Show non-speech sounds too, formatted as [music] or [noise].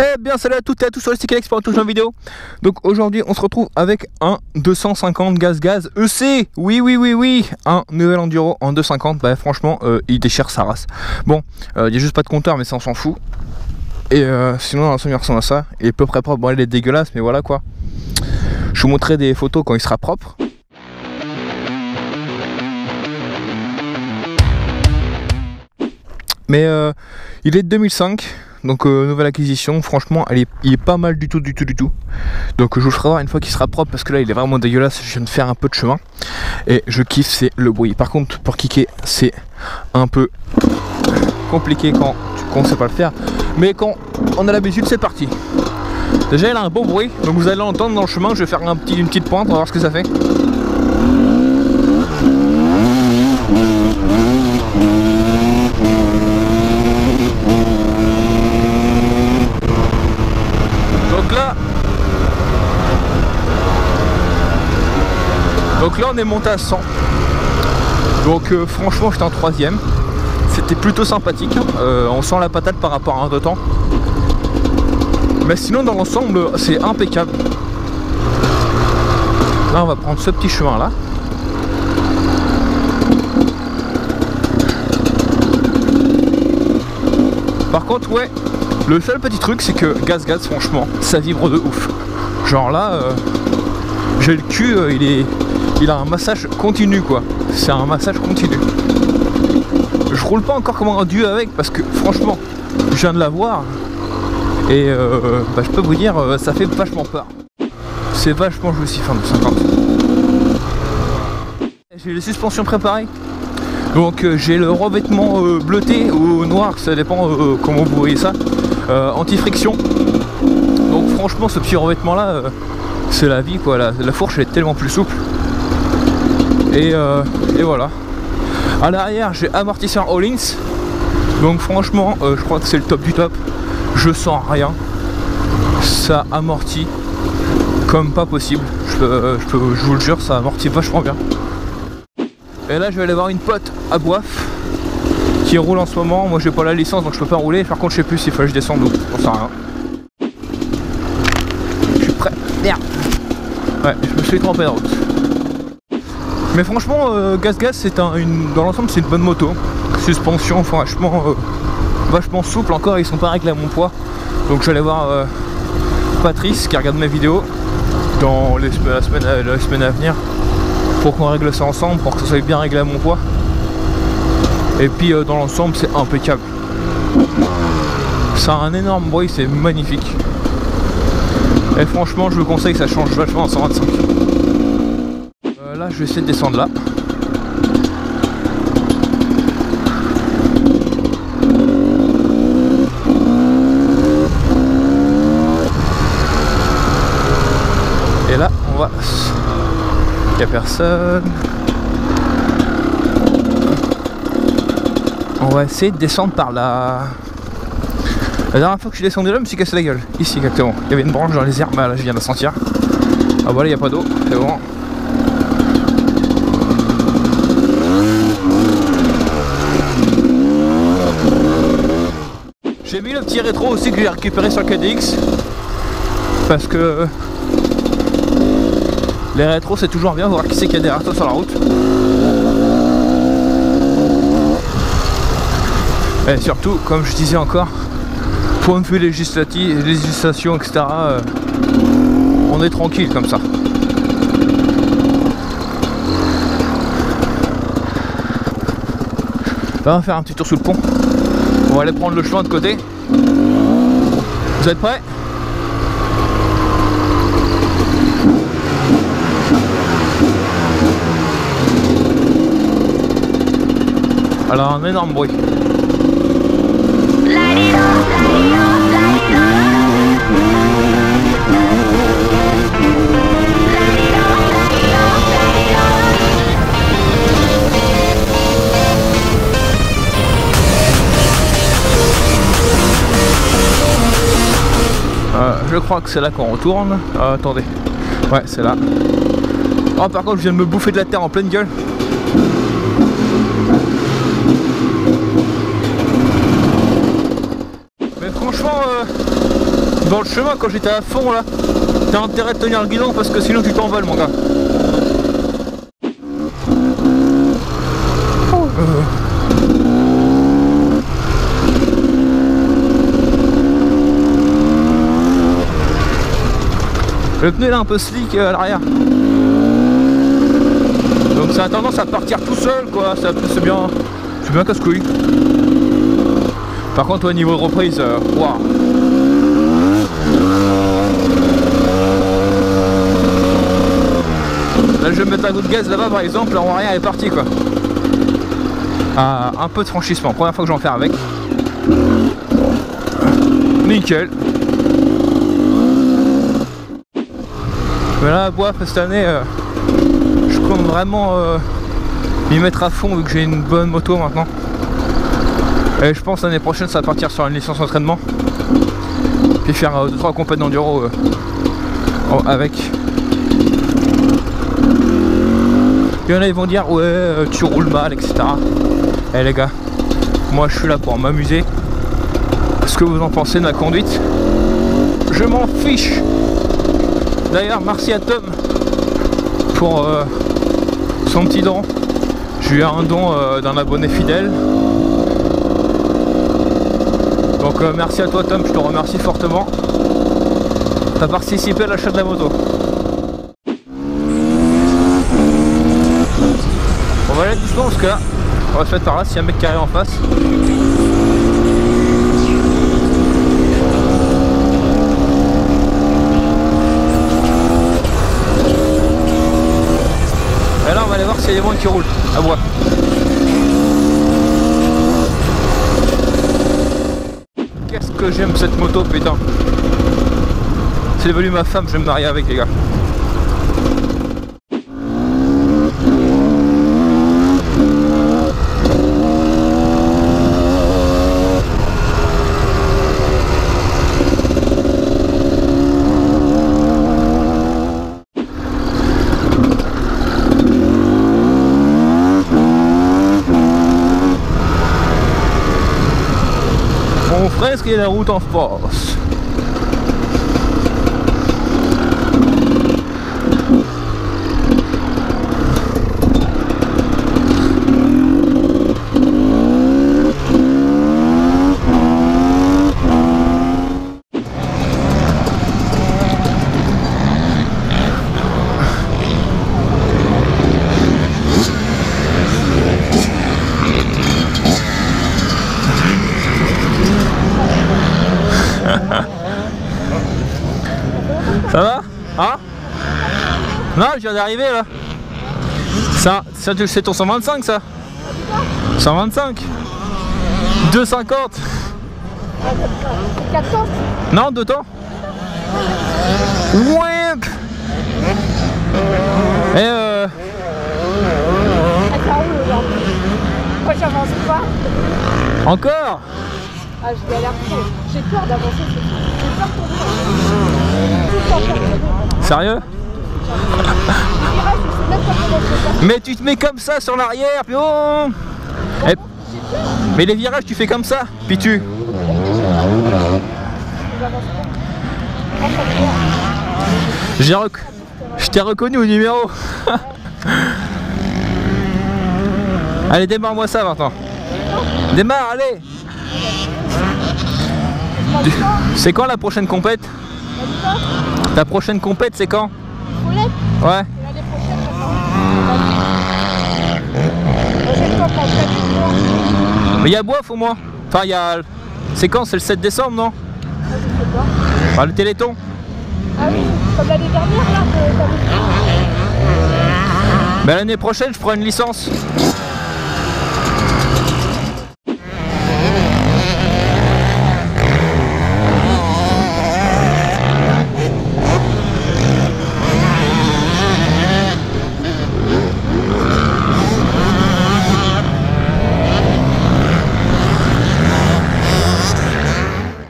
Eh bien salut à toutes et à tous sur le Stick Alex pour une touche vidéo. Donc aujourd'hui on se retrouve avec un 250 gaz gaz EC Oui oui oui oui. Un nouvel enduro en 250 Bah franchement euh, il déchire sa race. Bon euh, il n'y a juste pas de compteur mais ça on s'en fout. Et euh, sinon dans l'ensemble il ressemble à ça. Il est peu près propre, bon il est dégueulasse mais voilà quoi. Je vous montrerai des photos quand il sera propre. Mais il est de 2005, donc euh, nouvelle acquisition. Franchement, elle est, il est pas mal du tout, du tout, du tout. Donc je vous ferai voir une fois qu'il sera propre parce que là il est vraiment dégueulasse. Je viens de faire un peu de chemin et je kiffe, c'est le bruit. Par contre, pour kicker, c'est un peu compliqué quand on ne sait pas le faire. Mais quand on a l'habitude, c'est parti. Déjà, il a un beau bruit, donc vous allez l'entendre dans le chemin. Je vais faire une petite pointe, on va voir ce que ça fait. Donc là, là on est monté à 100. Donc euh, franchement j'étais en troisième. C'était plutôt sympathique. hein. Euh, on sent la patate par rapport à un de temps. Mais sinon dans l'ensemble c'est impeccable. Là on va prendre ce petit chemin là. Par contre ouais, le seul petit truc c'est que gaz gaz franchement ça vibre de ouf. Genre là euh, j'ai le cul il est. Il a un massage continu quoi. C'est un massage continu. Je roule pas encore comme un dieu avec parce que franchement je viens de la voir et euh, bah, je peux vous dire euh, ça fait vachement peur. C'est vachement jouissif en 250. J'ai les suspensions préparées. Donc euh, j'ai le revêtement bleuté ou noir, ça dépend comment vous voyez ça, anti-friction. Donc franchement ce petit revêtement là, c'est la vie quoi, la, fourche est tellement plus souple. Et, euh, et voilà. À l'arrière j'ai amortisseur All-ins. Donc franchement euh, je crois que c'est le top du top. Je sens rien. Ça amortit comme pas possible. Je, peux- je, peux- je vous le jure, ça amortit vachement bien. Et là je vais aller voir une pote à Boif qui roule en ce moment. Moi j'ai pas la licence donc je peux pas rouler. Par contre je sais plus s'il faut que je descende ou on sait rien. Je suis prêt. Merde. Ouais, je me suis trompé de route. Mais franchement, euh, Gaz Gaz, c'est un, dans l'ensemble, c'est une bonne moto. Suspension, franchement, euh, vachement souple. Encore, ils sont pas réglés à mon poids. Donc, je vais aller voir euh, Patrice qui regarde mes vidéos dans les, la, semaine, à- la semaine à venir pour qu'on règle ça ensemble, pour que ça soit bien réglé à mon poids. Et puis, euh, dans l'ensemble, c'est impeccable. Ça a un énorme bruit, c'est magnifique. Et franchement, je vous conseille, ça change vachement en 125. Euh, là, je vais essayer de descendre là. Et là, on va. Il n'y a personne. On va essayer de descendre par là. La dernière fois que je suis descendu là, je me suis cassé la gueule. Ici, exactement. Il y avait une branche dans les herbes, bah, là, je viens de la sentir. Ah, voilà, il n'y a pas d'eau, c'est bon. J'ai mis le petit rétro aussi que j'ai récupéré sur KDX parce que les rétros c'est toujours bien voir qui c'est qui a des rétros sur la route. Et surtout, comme je disais encore, point de vue législatif, législation, etc. euh, on est tranquille comme ça. On va faire un petit tour sous le pont. On va aller prendre le chemin de côté. Vous êtes prêts? Alors un énorme bruit. Je crois que c'est là qu'on retourne. Euh, attendez. Ouais, c'est là. Oh, par contre, je viens de me bouffer de la terre en pleine gueule. Mais franchement, euh, dans le chemin quand j'étais à fond là. T'as intérêt de tenir le guidon parce que sinon tu t'envoles mon gars. Le pneu est un peu slick euh, à l'arrière. Donc ça a tendance à partir tout seul quoi, c'est bien. C'est bien casse-couille. Par contre au niveau de reprise, euh, Là je vais mettre un coup de gaz là-bas par exemple, la roue arrière est partie quoi. Ah, un peu de franchissement, première fois que j'en fais avec. Nickel. Mais là, bois cette année, euh, je compte vraiment euh, m'y mettre à fond vu que j'ai une bonne moto maintenant. Et je pense l'année prochaine, ça va partir sur une licence d'entraînement. Puis faire 2-3 euh, compètes d'enduro avec. Il y en a, ils vont dire, ouais, tu roules mal, etc. Eh les gars, moi je suis là pour m'amuser. Ce que vous en pensez de ma conduite? Je m'en fiche D'ailleurs, merci à Tom pour euh, son petit don. J'ai eu un don euh, d'un abonné fidèle. Donc euh, merci à toi Tom, je te remercie fortement. Tu as participé à l'achat de la moto. On va aller doucement parce que là, on va mettre par là s'il y a un mec qui arrive en face. Il y a des qui roulent à bois. Qu'est-ce que j'aime cette moto putain? C'est devenu ma femme, je vais me marier avec les gars. Presque la route en force. Ça va Hein Non, je viens d'arriver là. Ça, ça c'est ton 125 ça 125 250 400 Non, deux temps Ouais Et euh... Pourquoi j'avance pas Encore Ah, je galère trop. J'ai peur d'avancer. J'ai peur pour Sérieux Mais tu te mets comme ça sur l'arrière, puis oh. Mais les virages tu fais comme ça, puis tu... J'ai rec... Je t'ai reconnu au numéro. [laughs] Allez démarre-moi ça maintenant Démarre, allez. C'est quand la prochaine compète? La prochaine compète, c'est quand Ouais. L'année prochaine, Mais il y a boif au moins. Enfin, il y a. C'est quand? C'est le 7 décembre, non? Ah, Je sais pas. Le téléthon Ah oui, comme l'année dernière, là, Mais l'année prochaine, je prends une licence.